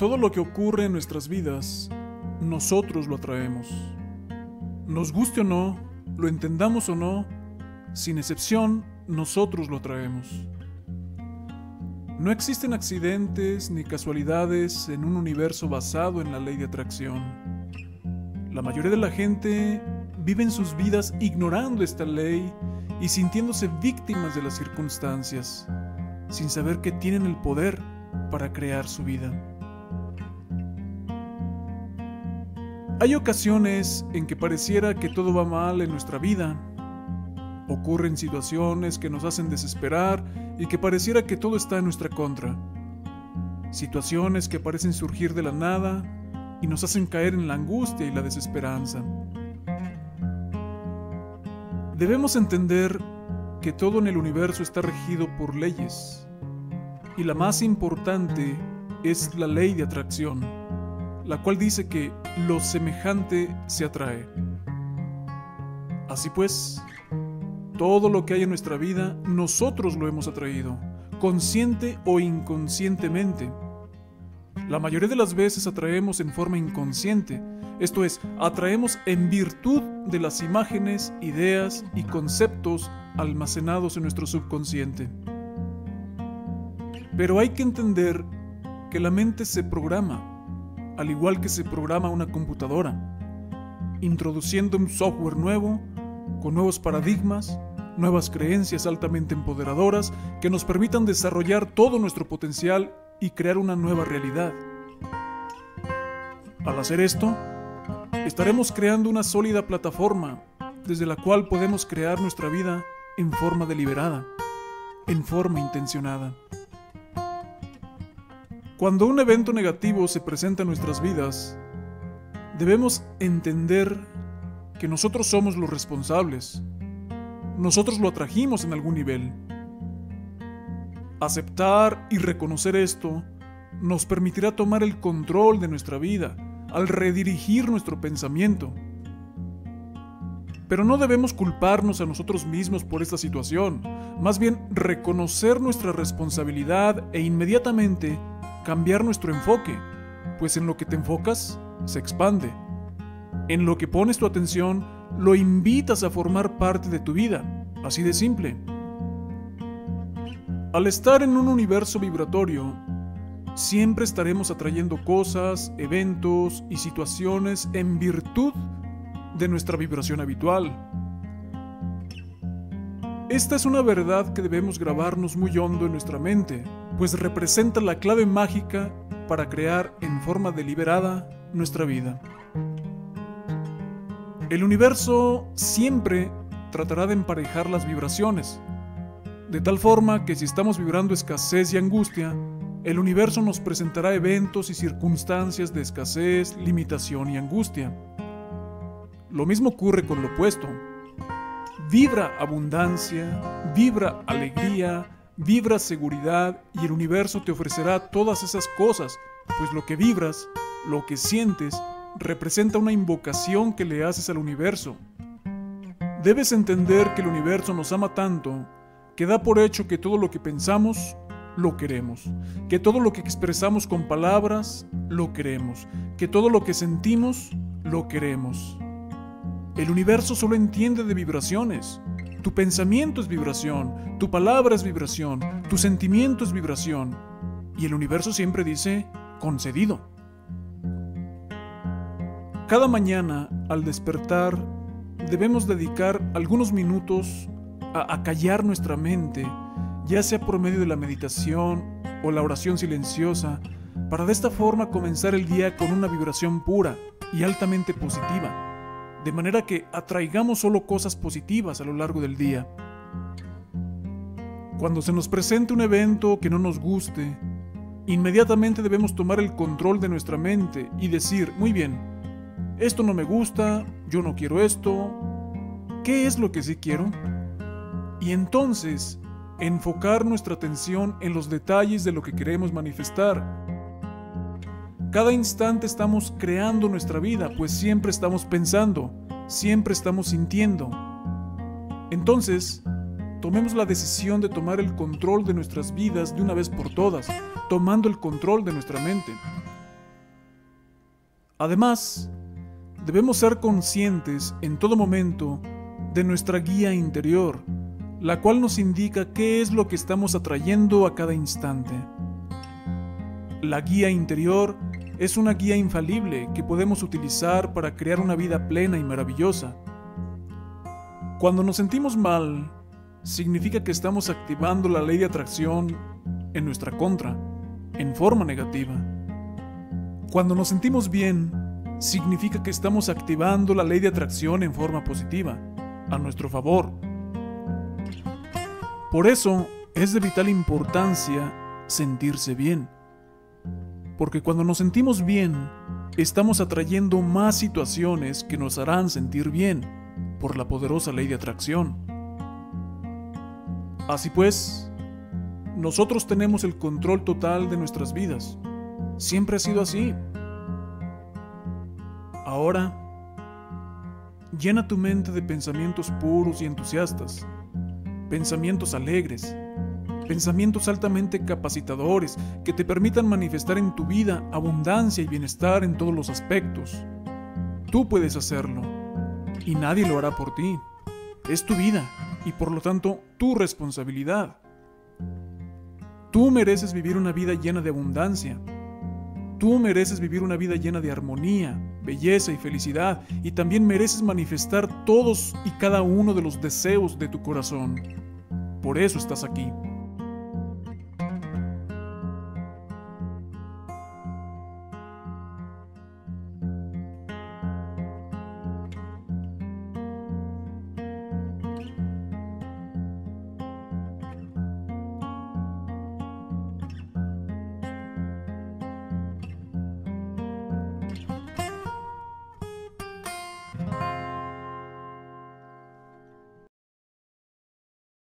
Todo lo que ocurre en nuestras vidas, nosotros lo atraemos. Nos guste o no, lo entendamos o no, sin excepción, nosotros lo atraemos. No existen accidentes ni casualidades en un universo basado en la ley de atracción. La mayoría de la gente vive en sus vidas ignorando esta ley y sintiéndose víctimas de las circunstancias, sin saber que tienen el poder para crear su vida. Hay ocasiones en que pareciera que todo va mal en nuestra vida. Ocurren situaciones que nos hacen desesperar y que pareciera que todo está en nuestra contra. Situaciones que parecen surgir de la nada y nos hacen caer en la angustia y la desesperanza. Debemos entender que todo en el universo está regido por leyes y la más importante es la ley de atracción la cual dice que lo semejante se atrae. Así pues, todo lo que hay en nuestra vida, nosotros lo hemos atraído, consciente o inconscientemente. La mayoría de las veces atraemos en forma inconsciente, esto es, atraemos en virtud de las imágenes, ideas y conceptos almacenados en nuestro subconsciente. Pero hay que entender que la mente se programa al igual que se programa una computadora, introduciendo un software nuevo, con nuevos paradigmas, nuevas creencias altamente empoderadoras que nos permitan desarrollar todo nuestro potencial y crear una nueva realidad. Al hacer esto, estaremos creando una sólida plataforma desde la cual podemos crear nuestra vida en forma deliberada, en forma intencionada. Cuando un evento negativo se presenta en nuestras vidas, debemos entender que nosotros somos los responsables. Nosotros lo atrajimos en algún nivel. Aceptar y reconocer esto nos permitirá tomar el control de nuestra vida al redirigir nuestro pensamiento. Pero no debemos culparnos a nosotros mismos por esta situación, más bien reconocer nuestra responsabilidad e inmediatamente cambiar nuestro enfoque, pues en lo que te enfocas se expande. En lo que pones tu atención, lo invitas a formar parte de tu vida, así de simple. Al estar en un universo vibratorio, siempre estaremos atrayendo cosas, eventos y situaciones en virtud de nuestra vibración habitual. Esta es una verdad que debemos grabarnos muy hondo en nuestra mente, pues representa la clave mágica para crear en forma deliberada nuestra vida. El universo siempre tratará de emparejar las vibraciones, de tal forma que si estamos vibrando escasez y angustia, el universo nos presentará eventos y circunstancias de escasez, limitación y angustia. Lo mismo ocurre con lo opuesto. Vibra abundancia, vibra alegría, Vibra seguridad y el universo te ofrecerá todas esas cosas, pues lo que vibras, lo que sientes, representa una invocación que le haces al universo. Debes entender que el universo nos ama tanto que da por hecho que todo lo que pensamos, lo queremos, que todo lo que expresamos con palabras, lo queremos, que todo lo que sentimos, lo queremos. El universo solo entiende de vibraciones, tu pensamiento es vibración, tu palabra es vibración, tu sentimiento es vibración. Y el universo siempre dice, concedido. Cada mañana, al despertar, debemos dedicar algunos minutos a acallar nuestra mente, ya sea por medio de la meditación o la oración silenciosa, para de esta forma comenzar el día con una vibración pura y altamente positiva de manera que atraigamos solo cosas positivas a lo largo del día. Cuando se nos presente un evento que no nos guste, inmediatamente debemos tomar el control de nuestra mente y decir, muy bien, esto no me gusta, yo no quiero esto, ¿qué es lo que sí quiero? Y entonces, enfocar nuestra atención en los detalles de lo que queremos manifestar cada instante estamos creando nuestra vida, pues siempre estamos pensando, siempre estamos sintiendo. Entonces, tomemos la decisión de tomar el control de nuestras vidas de una vez por todas, tomando el control de nuestra mente. Además, debemos ser conscientes en todo momento de nuestra guía interior, la cual nos indica qué es lo que estamos atrayendo a cada instante. La guía interior es una guía infalible que podemos utilizar para crear una vida plena y maravillosa. Cuando nos sentimos mal, significa que estamos activando la ley de atracción en nuestra contra, en forma negativa. Cuando nos sentimos bien, significa que estamos activando la ley de atracción en forma positiva, a nuestro favor. Por eso es de vital importancia sentirse bien. Porque cuando nos sentimos bien, estamos atrayendo más situaciones que nos harán sentir bien por la poderosa ley de atracción. Así pues, nosotros tenemos el control total de nuestras vidas. Siempre ha sido así. Ahora, llena tu mente de pensamientos puros y entusiastas, pensamientos alegres, pensamientos altamente capacitadores que te permitan manifestar en tu vida abundancia y bienestar en todos los aspectos. Tú puedes hacerlo y nadie lo hará por ti. Es tu vida y por lo tanto tu responsabilidad. Tú mereces vivir una vida llena de abundancia. Tú mereces vivir una vida llena de armonía, belleza y felicidad, y también mereces manifestar todos y cada uno de los deseos de tu corazón. Por eso estás aquí.